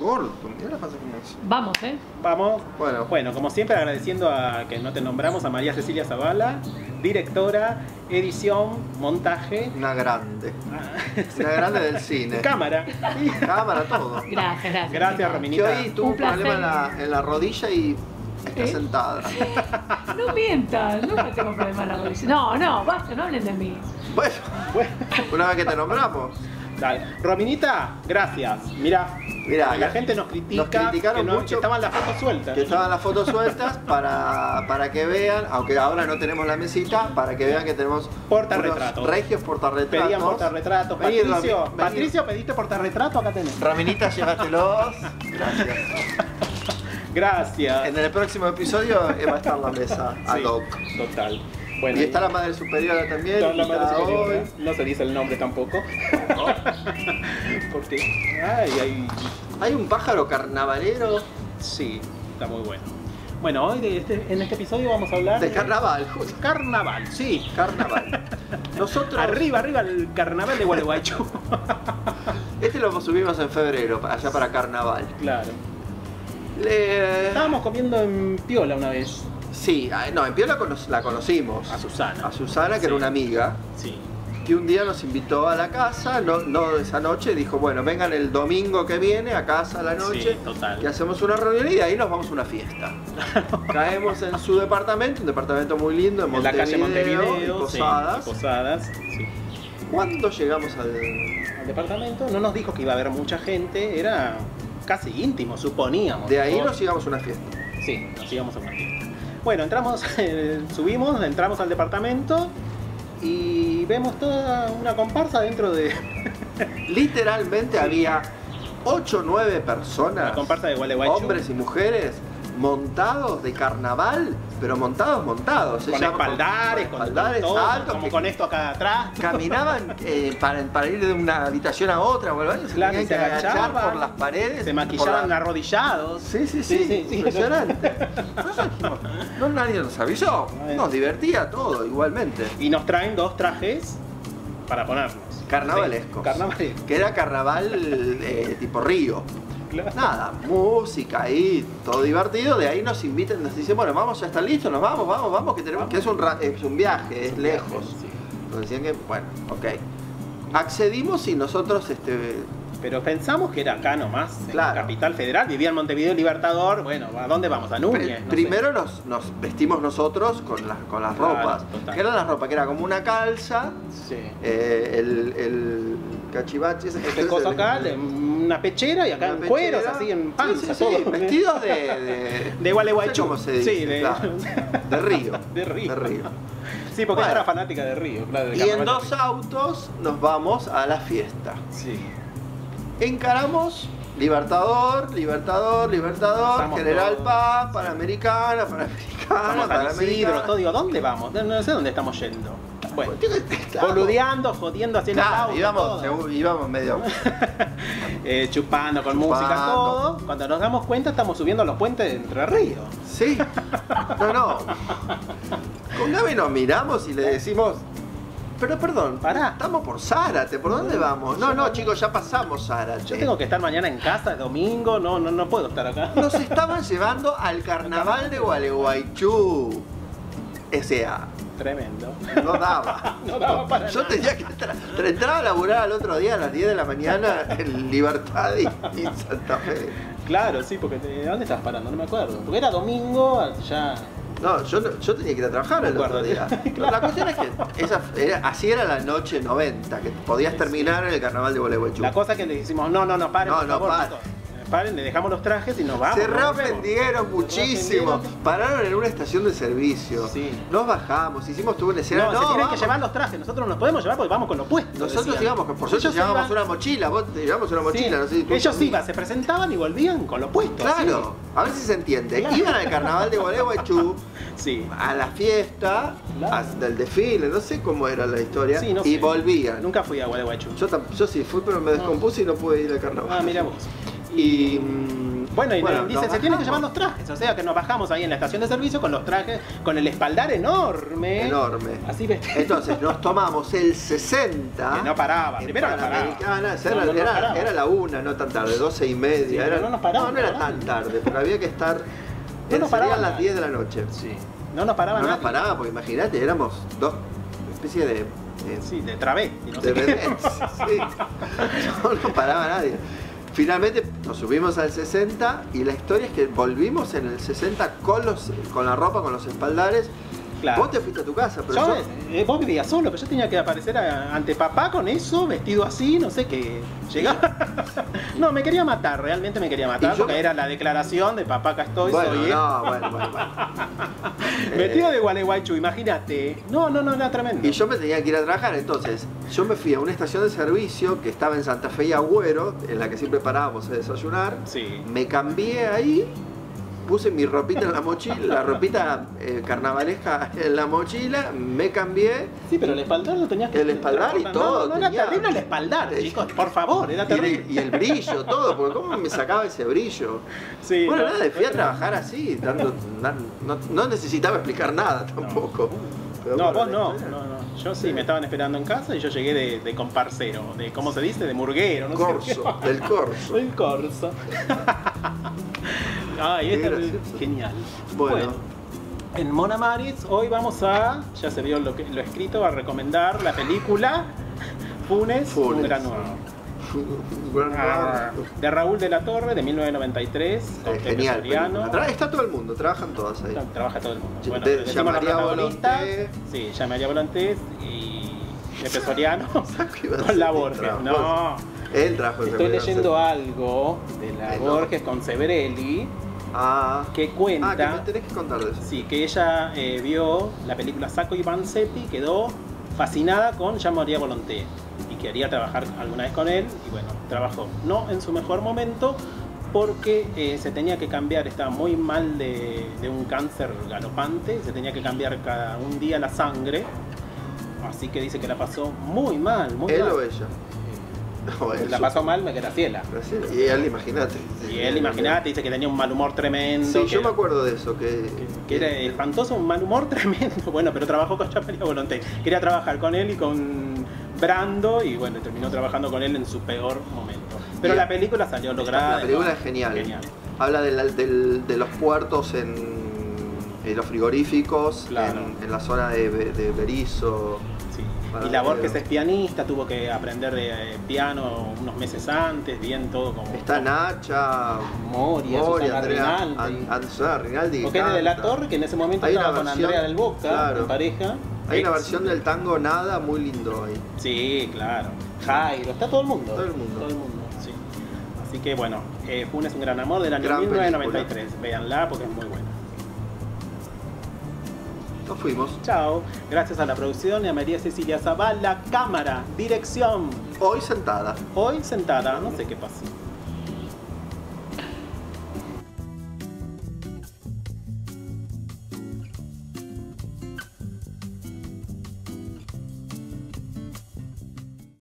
corto. Mirá la es. Vamos, ¿eh? Vamos. Bueno. Bueno, como siempre agradeciendo a que no te nombramos a María Cecilia Zavala, directora, edición, montaje. Una grande. ah, Una grande del cine. Cámara. Cámara, todo. Gracias, gracias. Gracias, chicos. Que Rominita. hoy tuvo un, problema en la, en la rodilla y está ¿Eh? sentada. No mientas, nunca tengo problema en la rodilla. No, no, basta, no hablen de mí. Bueno, Bueno, una vez que te nombramos. Dale. Rominita, gracias. Mira, Mirá, la gente nos critica nos criticaron que, no- mucho. que estaban las fotos sueltas. Que estaban las fotos sueltas para, para que vean, aunque ahora no tenemos la mesita, para que vean que tenemos Portarretratos. regios portarretratos. Pedían portarretratos. Vení, Patricio, Rami. Patricio, pediste portarretrato, acá tenés. Raminita, llévatelos. Gracias. Gracias. En el próximo episodio va a estar la mesa ad Sí, hoc. Total. Bueno, Y está la madre superiora también. No, la madre no se dice el nombre tampoco. Porque. Ay, ay. Hay un pájaro carnavalero Sí, está muy bueno. Bueno, hoy de este- en este episodio vamos a hablar de carnaval. carnaval, sí. Carnaval. Nosotros. Arriba, arriba el carnaval de Gualeguaychú. Este lo subimos en febrero, allá para carnaval. claro. Le- Estábamos comiendo en Piola una vez. Sí, ah, no, en Piola la conocimos. A Susana. A Susana, que Sí. era una amiga, Sí. que un día nos invitó a la casa, no, no esa noche, dijo, bueno, vengan el domingo que viene a casa a la noche, Sí, total. que hacemos una reunión y de ahí nos vamos a una fiesta. Caemos en su departamento, un departamento muy lindo en En la calle Montevideo. y Posadas. Posadas, sí. ¿Cuándo llegamos al...? Al departamento no nos dijo que iba a haber mucha gente, era casi íntimo, suponíamos. De ahí nos íbamos a una fiesta. Sí, nos íbamos a una fiesta. Bueno, entramos, eh, subimos, entramos al departamento y vemos toda una comparsa dentro de Literalmente había 8 o 9 personas, la comparsa de Gualeguaychú. hombres y mujeres, montados de carnaval, pero montados, montados. con espaldares, con, espaldares todo, altos, como que con esto acá atrás. caminaban eh, para, para ir de una habitación a otra, o algo así, se Claro, agachar por las paredes. Se maquillaban la- arrodillados. Sí, sí, sí, Sí, sí, impresionante. No, nadie nos avisó, Bueno. nos divertía todo igualmente. Y nos traen dos trajes para ponernos. Carnavalescos. Sí, carnavalescos. Que era carnaval eh, tipo río. Claro. Nada, música ahí, todo divertido. De ahí nos invitan, nos dicen, bueno, vamos, ya está listo, nos vamos, vamos, vamos, que tenemos, que es un, ra- es un viaje, es lejos. Sí. Nos decían que, bueno, ok. Accedimos y nosotros, este, Pero pensamos que era acá nomás, en Claro. la capital federal, vivía en Montevideo Libertador. Bueno, ¿a dónde vamos? ¿A Núñez? No sé. primero nos, nos vestimos nosotros con, las con las Claro, ropas. total. Que eran las ropas, que era como una calza, Sí. eh, el, el cachivache, ese- Este coso acá, de una pechera y acá en cueros, así en Sí, panza, sí, sí, todo. Vestidos de, de, De Gualeguaychú. no sé cómo se dice, Sí, de- claro. de río. De río. De río. Sí, porque Bueno. era fanática de Río, claro. Y en dos autos nos vamos a la fiesta. Sí. Encaramos Libertador, Libertador, Libertador, Pasamos General todo. Paz, Panamericana, Panamericana, Isidro, Panamericana. todo. Digo, ¿dónde vamos? No, no sé dónde estamos yendo. Bueno, Claro. boludeando, jodiendo, haciendo Claro, auto, íbamos, todo. íbamos medio. Eh, chupando con Chupando. música, todo. Cuando nos damos cuenta, estamos subiendo los puentes de Entre Ríos. Sí. No, no. Con Gaby nos miramos y le decimos. Pero perdón, Pará. estamos por Zárate, ¿por dónde vamos? No, no, chicos, ya pasamos Zárate. Yo tengo que estar mañana en casa, es domingo, no, no, no puedo estar acá. Nos estaban llevando al carnaval de Gualeguaychú. S.A. Tremendo. No daba. No daba para Yo nada. tenía que entrar, a laburar al otro día a las 10 de la mañana en Libertad y, y Santa Fe. Claro, sí, porque te- ¿dónde estabas parando? No me acuerdo. Porque era domingo, ya. No, yo, yo tenía que ir a trabajar el otro día. Claro. La cuestión es que esa, era- así era la noche 90, que podías terminar en el carnaval de Gualeguaychú. La cosa que le decimos, no, no, no, paren, No, por no, favor, paren. le dejamos los trajes y nos vamos. Se nos reofendieron muchísimo. reofendieron. Pararon en una estación de servicio. Sí. Nos bajamos, hicimos tuve una escena. No, No, se tienen vamos. que llevar los trajes, nosotros no nos podemos llevar porque vamos con los puestos. Nosotros decían. íbamos, por suerte llevábamos iban- una mochila, vos te llevamos una mochila, Sí. no sé si tú Ellos iban, se presentaban y volvían con los puestos. Claro, a ver si se entiende. Claro. Iban al carnaval de Gualeguaychú, Sí. a la fiesta, Claro. a- del desfile, no sé cómo era la historia, Sí, no y volvían. Nunca fui a Gualeguaychú. Yo sí fui, pero me descompuse y no pude ir al carnaval. Ah, mira vos. Y, mm, Bueno, y Bueno, nos dice, nos se tienen que llevar los trajes. O sea, que nos bajamos ahí en la estación de servicio con los trajes, con el espaldar enorme. Enorme. Así vestido. Entonces nos tomamos el 60. Que no paraba, primero no paraba. Era, no, no era- paraba. era la una, no tan tarde, 12 y media. Sí, era, no nos paraba, no, no era tan tarde, pero había que estar. No nos paraba las nadie. 10 de la noche. Sí. No nos paraba no nos paraba, porque imagínate, éramos dos especies de. de- Sí, de travesti, no de sé qué. bebés, sí. No nos paraba nadie. Finalmente nos subimos al 60 y la historia es que volvimos en el 60 con, los, con la ropa, con los espaldares. Claro. Vos te fuiste a tu casa, pero Yo, yo, eh, vos vivías solo, pero yo tenía que aparecer a- ante papá con eso, vestido así, no sé qué. Llegaba. no, me quería matar, realmente me quería matar, porque me- era la declaración de papá, acá estoy, bueno, soy él. no, bueno, bueno, bueno. Vestido Eh, de Gualeguaychú, imagínate. No, no, no, era tremendo. Y yo me tenía que ir a trabajar, entonces yo me fui a una estación de servicio que estaba en Santa Fe y Agüero, en la que siempre parábamos a desayunar. Sí. Me cambié ahí, puse mi ropita en la mochila, la ropita eh, carnavalesca en la mochila, me cambié. Sí, pero el espaldar lo tenías que El espaldar y todo, No, no era tenía- terrible el espaldar, Eh, chicos, por favor, era Y, terrible. y el brillo, todo, porque cómo me sacaba ese brillo. Sí, bueno, no, nada, fui a fue trabajar así, dando- dan- no, no necesitaba explicar nada tampoco. Pero No, vos no, no, no. Yo sí, me estaban esperando en casa y yo llegué de, de comparcero, de, ¿cómo se dice? De murguero, no Corso, sé. del corso. El corso. Es gracioso. genial. Bueno. en Mona Maris hoy vamos a, ya se vio lo, que, lo escrito, a recomendar la película Funes, un Funes. gran Bueno, Ah, de Raúl de la Torre de 1993 con Pepe genial. Está todo el mundo, trabajan todas ahí. Tra- Trabaja todo el mundo. Bueno, de- protagonistas. Volonté. Sí, Jean-Marie Volonté y Pepe Soriano con la Borges. No, Él trajo estoy leyendo algo de la. Borges con Severelli Ah, que ah, cuenta. que me tenés que contar de eso. Sí, que ella eh, vio la película Sacco y Vanzetti, quedó fascinada con Jean-Marie Volonté y quería trabajar alguna vez con él y bueno, trabajó. No en su mejor momento porque eh, se tenía que cambiar, estaba muy mal de, de un cáncer galopante, se tenía que cambiar cada un día la sangre, así que dice que la pasó muy mal, muy ¿Él mal. o ella? No, La pasó mal, me queda ciela. Graciela. Y él, imagínate. Y él, imagínate, dice que tenía un mal humor tremendo. Sí, que yo me acuerdo de eso, que, que era espantoso, un mal humor tremendo. Bueno, pero trabajó con Jean-Marie Volonté. Quería trabajar con él y con Brando y bueno, terminó trabajando con él en su peor momento. Pero Bien. la película salió lograda. La película es genial. Genial. Habla de, la- del- de los puertos en, en los frigoríficos, Claro. en, en la zona de, de Berizo. Sí. Para Y la Borges es pianista, tuvo que aprender de eh, piano unos meses antes, bien todo como. Está Nacha, Moria, Mori, Susana Andrea, Rinaldi. An- An- Susana Rinaldi. Porque es de la. Torre, que en ese momento Hay estaba con versión- Andrea del Boca, claro. en pareja. Hay una versión del tango Nada muy lindo ahí. Sí, claro. Jairo, está todo el mundo. Todo el mundo. Todo el mundo, sí. Así que bueno, eh, Funes un gran amor del año Gran 1993. Véanla porque es muy buena. Nos fuimos. Chao. Gracias a la producción y a María Cecilia Zavala, cámara, dirección. Hoy sentada. Hoy sentada, no sé qué pasó.